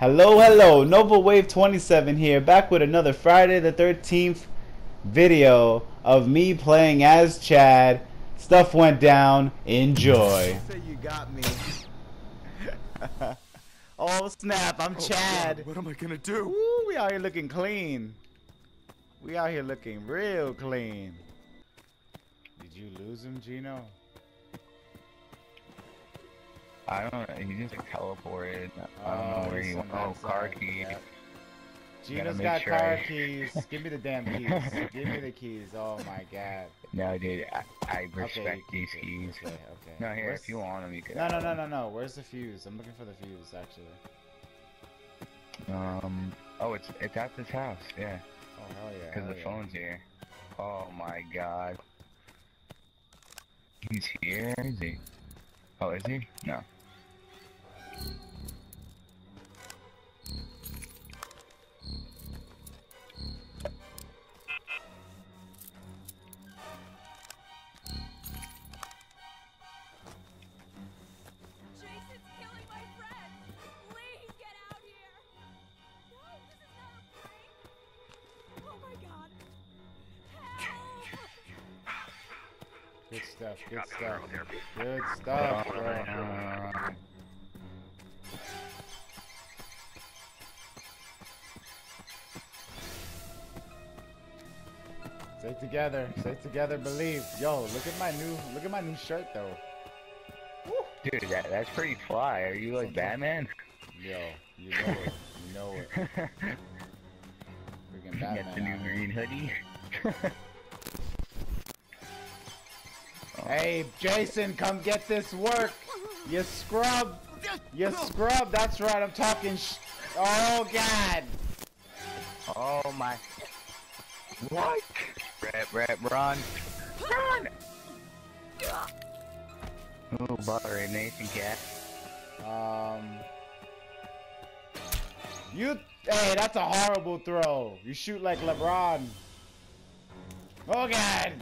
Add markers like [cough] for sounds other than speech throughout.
Hello, hello, Nova Wave 27 here, back with another Friday the 13th video of me playing as Chad. Stuff went down. Enjoy. Say you got me. [laughs] oh snap! I'm Oh, Chad. God, what am I gonna do? Woo, we out here looking clean. We out here looking real clean. Did you lose him, Gino? I don't know. He just teleported. I don't Oh, know where he's he went. Oh, car key. yeah. Gino's got sure car I- keys. [laughs] Give me the damn keys. Give me the keys. Oh my god. No, dude. I, I respect okay, these keys. Okay, okay. No, here, Where's- if you want them, you can. No, no, no, no, no. Where's the fuse? I'm looking for the fuse, actually. Um. Oh, it's it's at this house. Yeah, Oh hell yeah. because the yeah. phone's here. Oh my god. He's here. Is he? Oh, is he? No. Stuff. Good stuff. Good stuff, bro. Uh, Stay together. Stay together. Believe. Yo, look at my new. Look at my new shirt though. dude, that that's pretty fly. Are you like Batman? Yo, you know it. You know it. [laughs] Freaking You got the new green hoodie. [laughs] Hey, Jason, come get this work. You scrub. You scrub. That's right. I'm talking. Sh- oh God. Oh my. What? Rep, rep, run. Run! Ooh, butter Nathan cat. Um. You. Hey, that's a horrible throw. You shoot like LeBron. Oh God.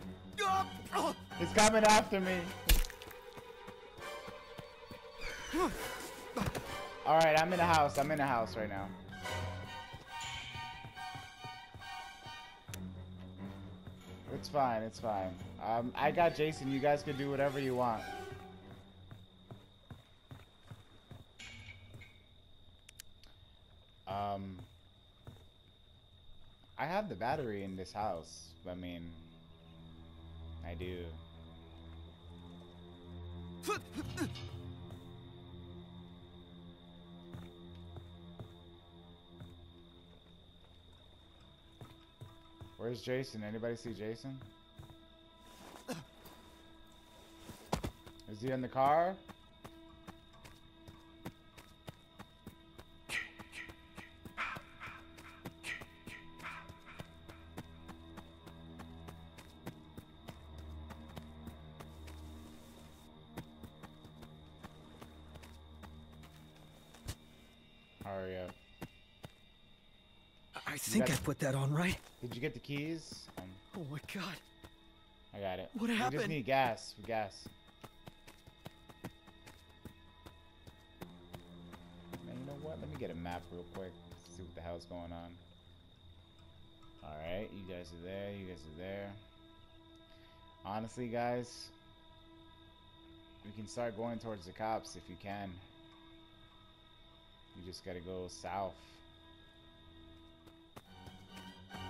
He's coming after me. All right, I'm in a house. I'm in a house right now. It's fine. It's fine. Um, I got Jason. You guys can do whatever you want. Um, I have the battery in this house. I mean, I do. Where's Jason? Anybody see Jason? Is he in the car? Hurry up. I think I put that on right. Did you get the keys? Um, Oh my god. I got it. What We just need gas. Gas. Man, you know what? Let me get a map real quick. See what the hell's going on. Alright, you guys are there. You guys are there. Honestly, guys, we can start going towards the cops if you can. Just gotta go south. Put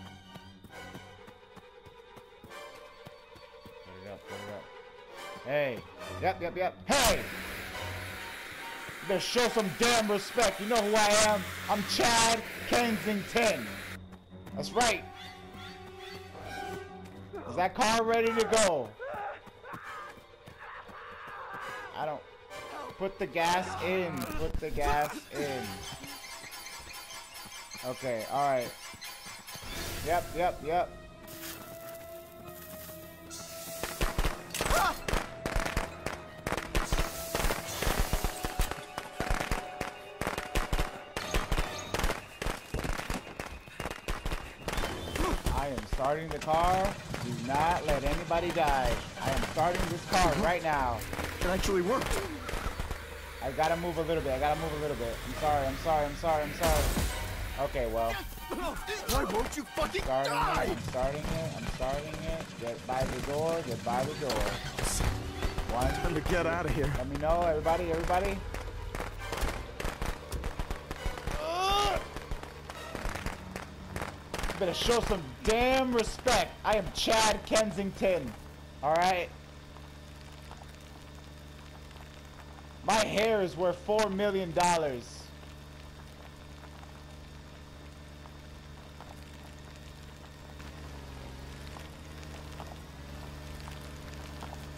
it up, put it up. Hey. Yep, yep, yep. Hey! You better show some damn respect. You know who I am? I'm Chad Kensington. That's right. Is that car ready to go? I don't. Put the gas in. Put the gas in. Okay, alright. Yep, yep, yep. I am starting the car. Do not let anybody die. I am starting this car right now. It actually worked. I gotta move a little bit. I gotta move a little bit. I'm sorry. I'm sorry. I'm sorry. I'm sorry. Okay, well. Why won't you fucking Starting die? it. I'm starting it. I'm starting it. Get by the door. Get by the door. One. Time to get out of here. Let me know, everybody. Everybody. Better show some damn respect. I am Chad Kensington. Alright? My hair is worth four million dollars.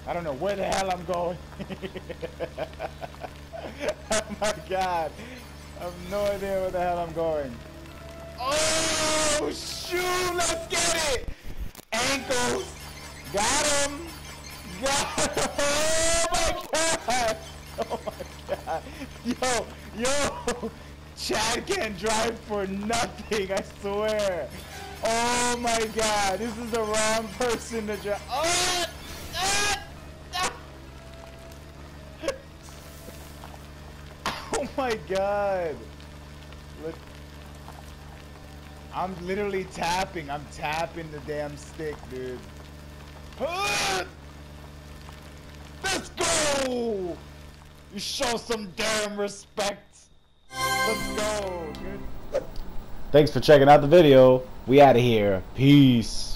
I don't know where the hell I'm going. [laughs] oh my god. I have no idea where the hell I'm going. Oh, shoot, let's get it. Ankles. Got him. Got him. Oh my god. Oh my god. Yo, yo. [laughs] Chad can't drive for nothing, I swear. Oh my god. This is the wrong person to drive. Oh! [laughs] Oh my god. Look. I'm literally tapping. I'm tapping the damn stick, dude. Let's go! You show some damn respect. Let's go. Thanks for checking out the video. We out of here. Peace.